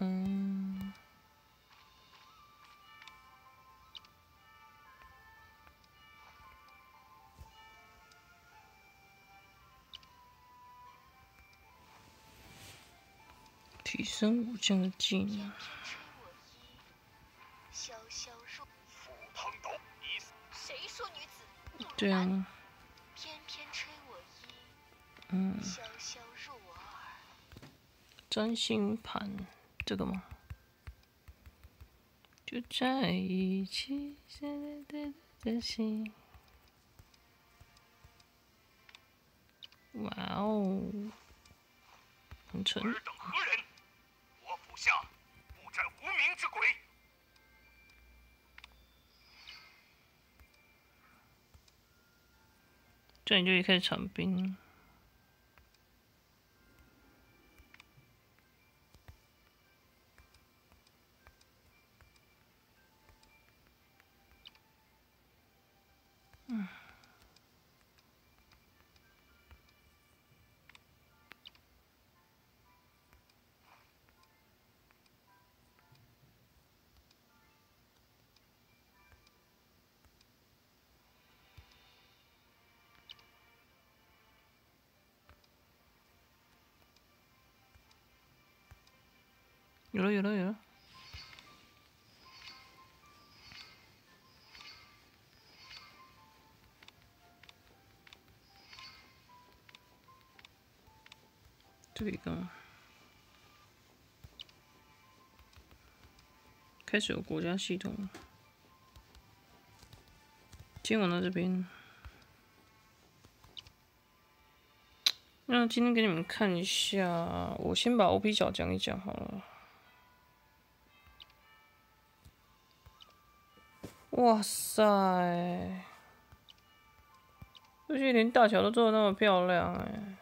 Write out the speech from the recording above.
嗯。提升武将的技能。对啊。嗯。占星盘，这个吗？就在一起，现在的心。哇哦，很沉。下不斩无名之鬼，这你就一开始长兵。有了有了有了！这个开始有国家系统，今晚到这边。那今天给你们看一下，我先把 OP 角讲一讲好了。哇塞！这些连大桥都做的那么漂亮哎。